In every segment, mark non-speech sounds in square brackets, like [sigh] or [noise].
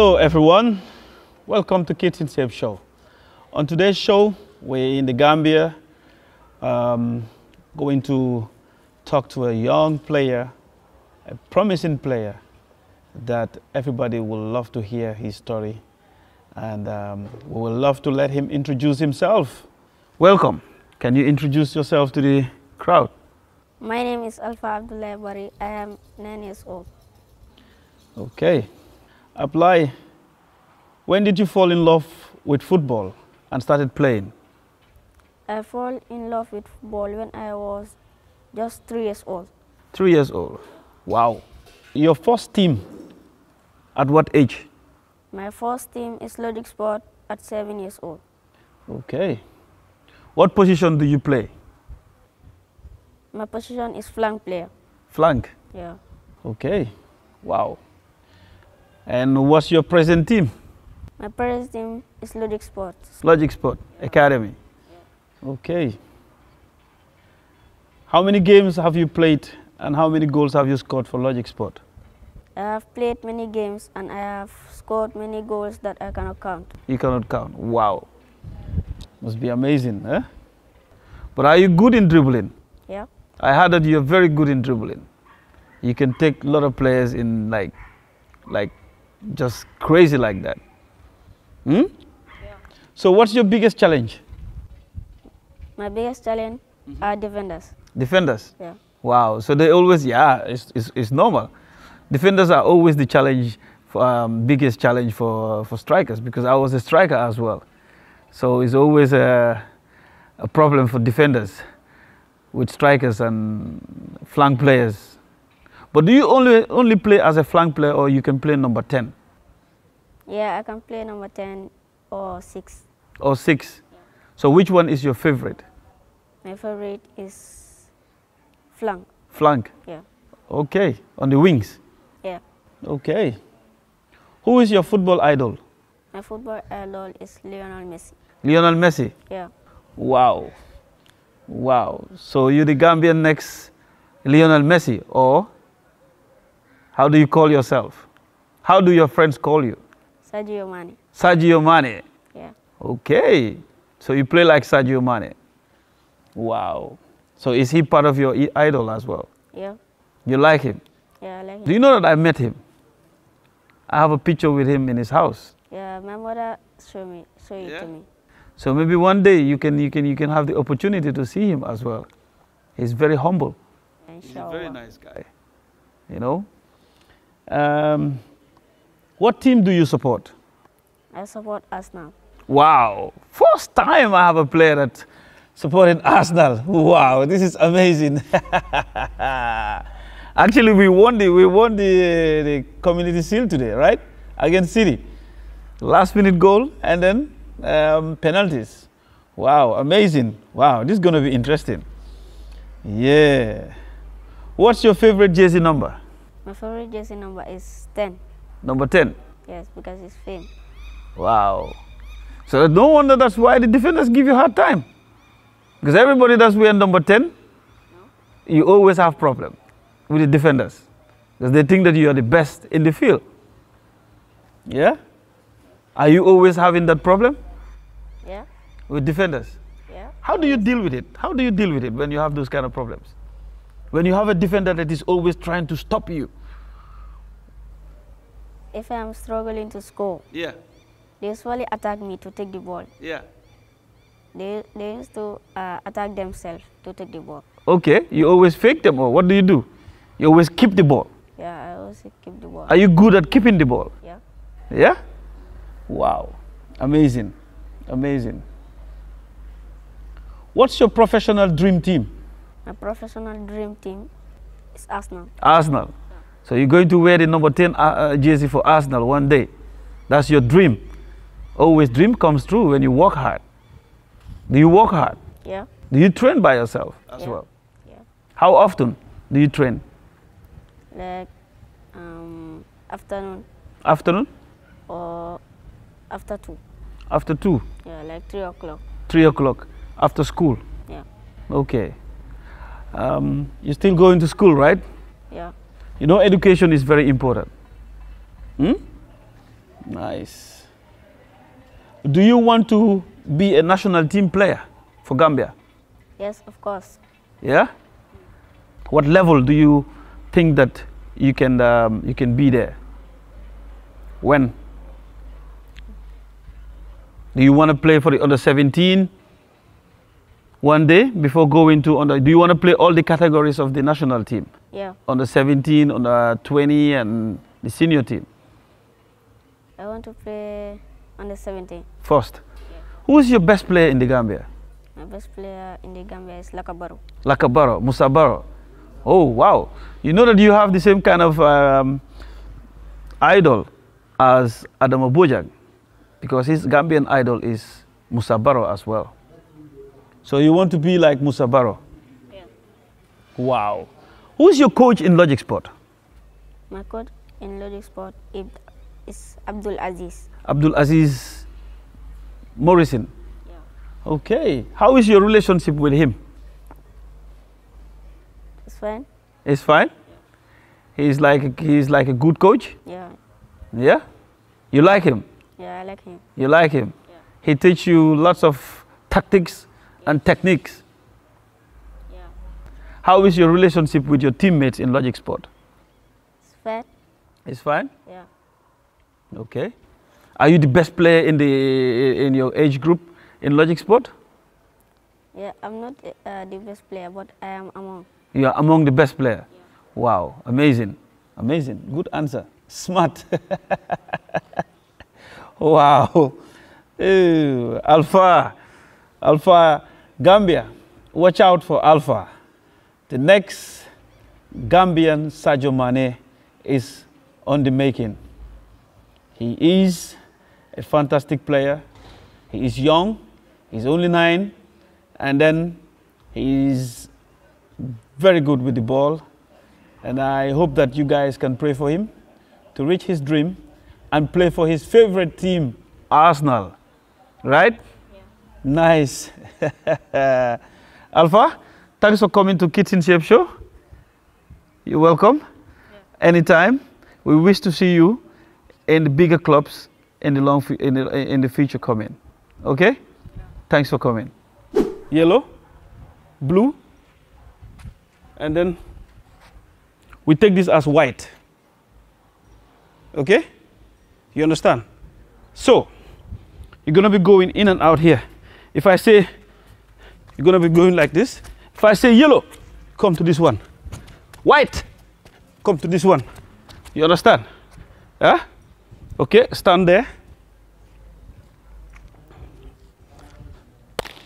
Hello, everyone. Welcome to Kids in Shape Show. On today's show, we're in the Gambia, um, going to talk to a young player, a promising player that everybody will love to hear his story. And um, we will love to let him introduce himself. Welcome. Can you introduce yourself to the crowd? My name is Alpha Abdullah Bari. I am nine years old. Okay. Alpha. When did you fall in love with football and started playing? I fall in love with football when I was just three years old. Three years old. Wow. Your first team at what age? My first team is Logic Sport at seven years old. Okay. What position do you play? My position is flank player. Flank. Yeah. Okay. Wow. And what's your present team? My present team is Logic Sport. Logic Sport Academy. Okay. How many games have you played and how many goals have you scored for Logic Sport? I have played many games and I have scored many goals that I cannot count. You cannot count. Wow. Must be amazing, eh? But are you good in dribbling? Yeah. I heard that you're very good in dribbling. You can take a lot of players in like, like, just crazy like that. Hmm? So what's your biggest challenge? My biggest challenge are defenders. Defenders. Yeah. Wow. So they always, yeah, it's, it's, it's normal. Defenders are always the challenge, for, um, biggest challenge for, for strikers because I was a striker as well. So it's always a, a problem for defenders with strikers and flank players. But do you only, only play as a flank player or you can play number 10 Yeah, I can play number 10 or 6. or 6? So which one is your favorite? My favorite is flank. Flank. Yeah. Okay. On the wings. Yeah. Okay. Who is your football idol? My football idol is Lionel Messi. Lionel Messi. Yeah. Wow. Wow. So you're the Gambian next Lionel Messi or how do you call yourself? How do your friends call you? Sadio Mane. Sadio Mane. Yeah. Okay. So you play like Sadio Mane. Wow. So is he part of your idol as well? Yeah. You like him? Yeah, I like him. Do you know that I met him? I have a picture with him in his house. Yeah, my mother showed me, show it to me. So maybe one day you can you can you can have the opportunity to see him as well. He's very humble. Inshallah. nice guy. You know. Um, what team do you support? I support Arsenal. Wow! First time I have a player that supporting Arsenal. Wow! This is amazing. [laughs] Actually, we won the we won the, the Community Shield today, right? Against City. Last minute goal and then um, penalties. Wow! Amazing. Wow! This is going to be interesting. Yeah. What's your favorite jersey number? My favorite jersey number is 10. Number 10. Yes, because it's fame. Wow. So no wonder that's why the defenders give you hard time. Because everybody that's wearing number 10, you always have problem with the defenders. Because they think that you are the best in the field. Yeah? Are you always having that problem Yeah? with defenders? Yeah? How do you deal with it? How do you deal with it when you have those kind of problems? When you have a defender that is always trying to stop you. If I'm struggling to score, Yeah, they usually attack me to take the ball. yeah. They, they used to uh, attack themselves to take the ball. Okay, you always fake them or what do you do? You always keep the ball. Yeah, I always keep the ball. Are you good at keeping the ball? yeah? Yeah? Wow. Amazing. Amazing. What's your professional dream team? My professional dream team is Arsenal. Arsenal. So you're going to wear the number 10 uh, uh, jersey for Arsenal one day. That's your dream. Always dream comes true when you work hard. Do you work hard? Yeah? Do you train by yourself as Yeah. well? Yeah. How often do you train? Like um, afternoon Afternoon? or after 2. After 2? Yeah, like 3 o'clock. 3 o'clock? After school? Yeah. Okay. Um, you're still going to school, right? Yeah. You know, education is very important. Hmm? Nice. Do you want to be a national team player for Gambia? Yes, of course. Yeah. What level do you think that you can um, you can be there? When? Do you want to play for the under 17 one day before going to under? Do you want to play all the categories of the national team? Yeah. Under 17, under 20, and the senior team? I want to play under 17. First. Who is your best player in the Gambia? My best player in the Gambia is Lakabaro. Lakabaro, Musa Barrow. Oh, wow. You know that you have the same kind of um, idol as Adama Bojang because his Gambian idol is Musa Barrow as well. So you want to be like Musa Barrow? Yeah. Wow. Who's your coach in Logic Sport? My coach in Logic Sport is- Abdul Aziz. Abdul Aziz Morrison. Yeah. Okay. How is your relationship with him? It's fine. It's fine? He's like, he's like a good coach? Yeah. Yeah? You like him? Yeah, I like him. You like him? Yeah. He teach you lots of tactics and techniques. Yeah. How is your relationship with your teammates in Logic Sport? It's fine. It's fine? Yeah. Okay. Are you the best player in the in your age group in Logic Sport? Yeah, I'm not uh, the best player, but I am among. You are among the best player. Wow, amazing. Amazing. Good answer. Smart. [laughs] wow. Ew, Alpha. Alpha Gambia. Watch out for Alpha. The next Gambian Sadio Mane is on the making. He is a fantastic player. He is young. He's only nine. And then he is very good with the ball. And I hope that you guys can pray for him to reach his dream and play for his favorite team, Arsenal. Right? Yeah. Nice. [laughs] Alpha, thanks for coming to in Shape Show. You're welcome. Anytime. We wish to see you in the bigger clubs in the long in the, in the future coming. Okay? Thanks for coming. Yellow, blue, and then we take this as white. Okay? You understand? So, you're gonna be going in and out here. If I say you're gonna be going like this, if I say yellow, come to this one. White, come to this one. You understand? Yeah? Okay, stand there.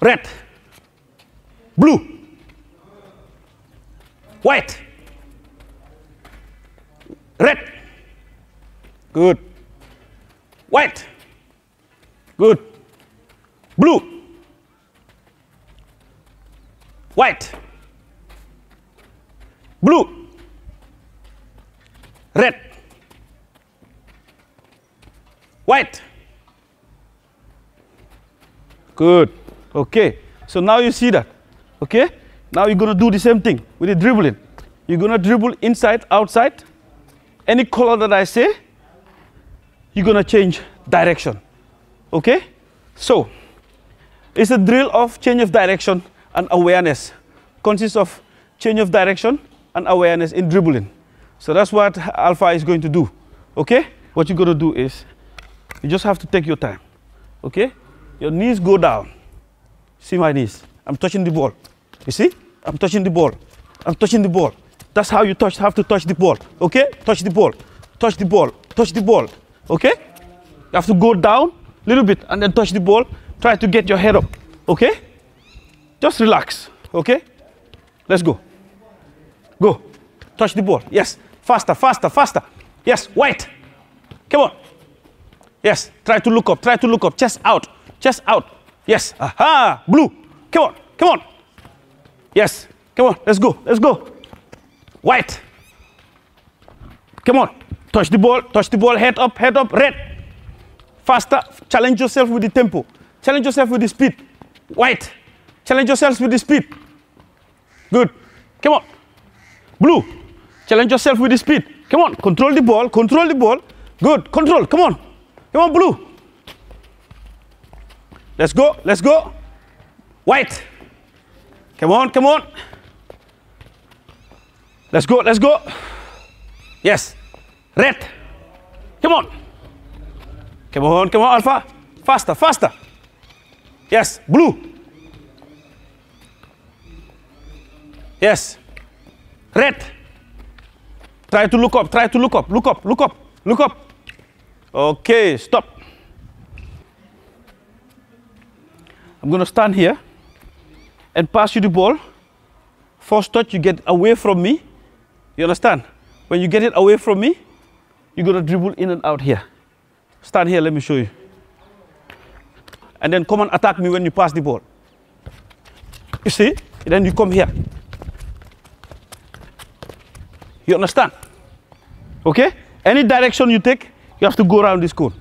Red, blue, white, red, good, white, good, blue, white, blue, red, white. Good. Okay. So now you see that. Okay. Now you're gonna do the same thing with the dribbling. You're gonna dribble inside, outside. Any color that I say, you're gonna change direction. Okay. So it's a drill of change of direction and awareness. Consists of change of direction and awareness in dribbling. So that's what Alpha is going to do. Okay? What you're going to do is you just have to take your time. Okay? Your knees go down. See my knees. I'm touching the ball. You see? I'm touching the ball. I'm touching the ball. That's how you touch have to touch the ball. Okay? Touch the ball. Touch the ball. Touch the ball. Okay? You have to go down a little bit and then touch the ball. Try to get your head up. Okay? Just relax. Okay? Let's go. Go. Touch the ball. Yes. Faster, faster, faster. Yes. White. Come on. Yes. Try to look up. Try to look up. Chest out. Chest out. Yes. Aha. Blue. Come on. Come on. Yes. Come on. Let's go. Let's go. White. Come on. Touch the ball. Touch the ball. Head up. Head up. Red. Faster. Challenge yourself with the tempo. Challenge yourself with the speed. White. Challenge yourself with the speed. Good. Come on. Blue. Challenge yourself with the speed. Come on. Control the ball. Control the ball. Good. Control. Come on. Come on, blue. Let's go. Let's go. White. Come on, come on. Let's go. Let's go. Yes. Red. Come on. Come on, come on, Alpha. Faster, faster. Yes, blue. Yes. Red. Try to look up, try to look up, look up, look up, look up. Okay, stop. I'm going to stand here and pass you the ball. First touch, you get away from me. You understand? When you get it away from me, you're going to dribble in and out here. Stand here, let me show you. And then come and attack me when you pass the ball. You see? then you come here. You understand? Okay? Any direction you take, you have to go around this cone.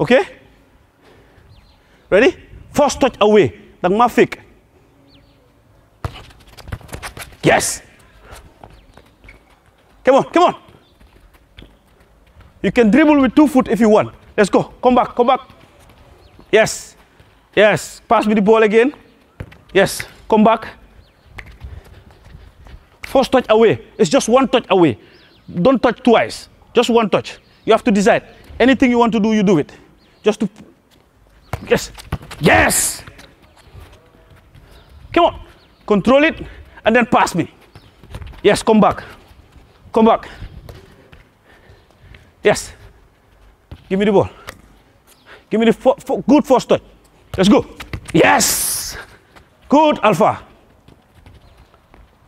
Okay? Ready? First touch away. Dang ma. Yes. Come on, come on. You can dribble with two foot if you want. Let's go. Come back, come back. Yes. Yes. Pass me the ball again. Yes. Come back. First touch away. It's just one touch away. Don't touch twice. Just one touch. You have to decide. Anything you want to do, you do it. Just to. Yes. Yes. Come on. Control it and then pass me. Yes. Come back. Come back. Yes. Give me the ball. Give me the fo fo good first touch. Let's go. Yes. Good, Alpha.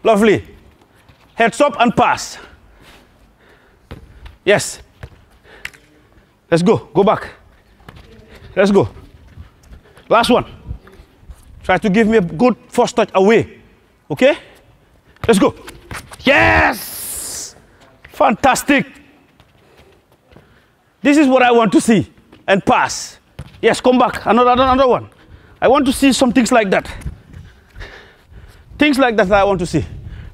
Lovely. Heads up and pass. Yes. Let's go. Go back. Let's go. Last one. Try to give me a good first touch away. Okay? Let's go. Yes! Fantastic. This is what I want to see. And pass. Yes, come back. Another, another one. I want to see some things like that. Things like that I want to see.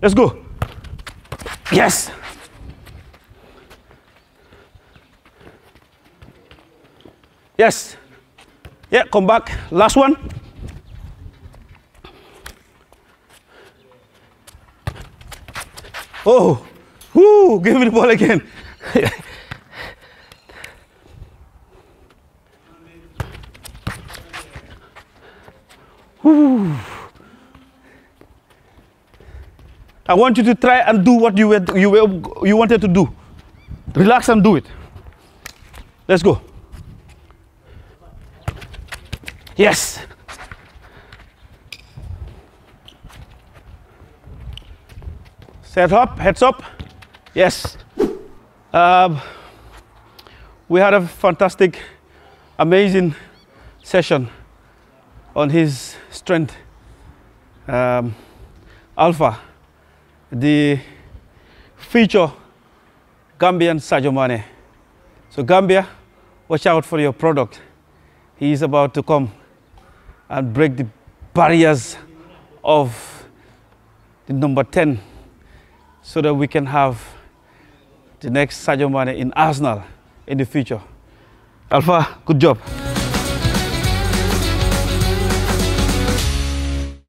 Let's go. Yes. Yes. Yeah, come back. Last one. Oh, whoo, give me the ball again. [laughs] Whew. I want you to try and do what you, were, you, were, you wanted to do. Relax and do it. Let's go. Yes. Set up, heads up. Yes. Um, we had a fantastic, amazing session on his strength. Um, Alpha, the future Gambian Sadio Mane. So Gambia, watch out for your product. He is about to come and break the barriers of the number 10 so that we can have the next Sadio Mane in Arsenal in the future. Alpha, good job.